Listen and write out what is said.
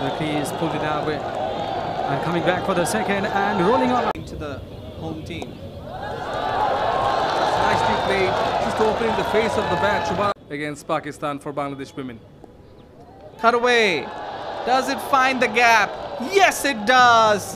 He's pulled it out with, and coming back for the second and rolling on. to the home team. Nicely played, just opening the face of the bat against Pakistan for Bangladesh women. Cut away. Does it find the gap? Yes, it does.